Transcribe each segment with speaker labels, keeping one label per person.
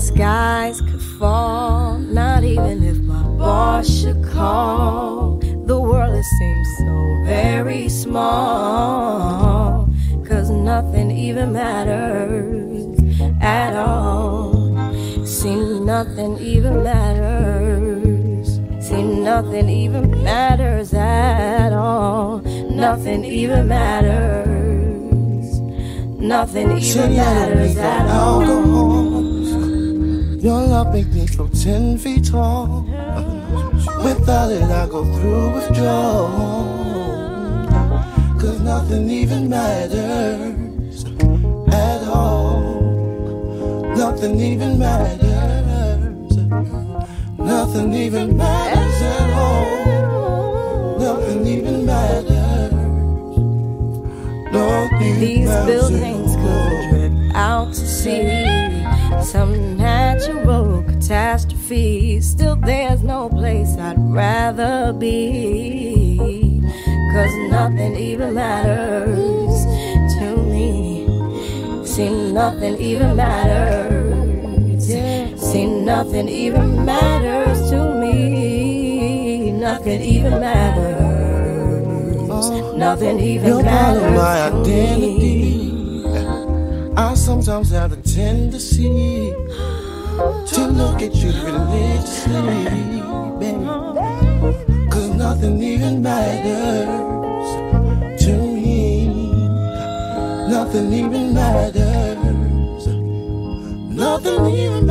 Speaker 1: skies could fall, not even if my boss should call. The world it seems so very small, cause nothing even matters at all. See nothing even matters. See nothing even matters at all. Nothing even matters. Nothing even matters at all.
Speaker 2: Your love makes me feel ten feet tall. Without it, I go through withdrawal. Cause nothing even matters at all. Nothing even matters. Nothing even matters at all. Nothing even matters. Nothing
Speaker 1: These
Speaker 2: matters
Speaker 1: buildings
Speaker 2: at all.
Speaker 1: could drip out to sea. Some natural catastrophe. Still, there's no place I'd rather be. Cause nothing even matters to me. See, nothing even matters. See, nothing even matters to me. Nothing even matters. Nothing even
Speaker 2: You're part of my
Speaker 1: to me.
Speaker 2: identity. I sometimes have a tendency to look at you religiously, baby. Cause nothing even matters to me. Nothing even matters. Nothing even matters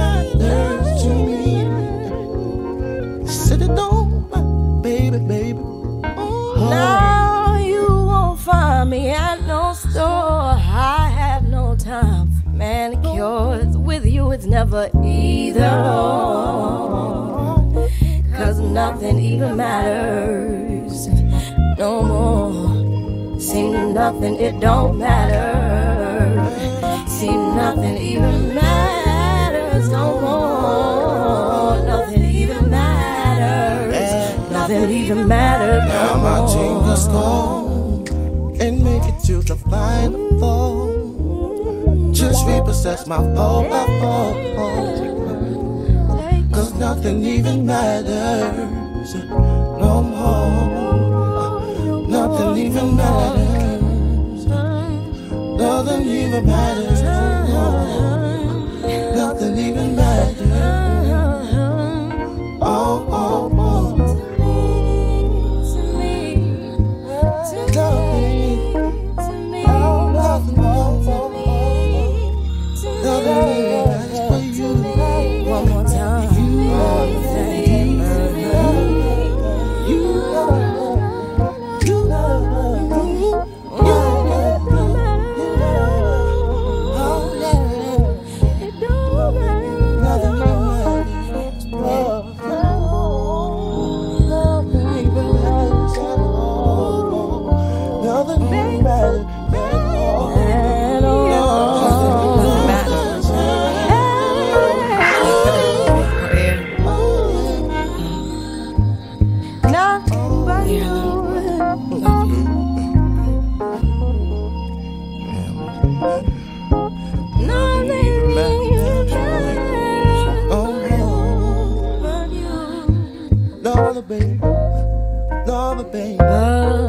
Speaker 1: With you, it's never either or. Cause nothing even matters no more. See, nothing, it don't matter. See, nothing even matters no more. Nothing even matters. Nothing even matters
Speaker 2: Now my is gone and make it to the final four. Repossess my by phone. Cause nothing even matters no more. Nothing even matters. Nothing even matters
Speaker 1: Love her, baby.
Speaker 2: Love.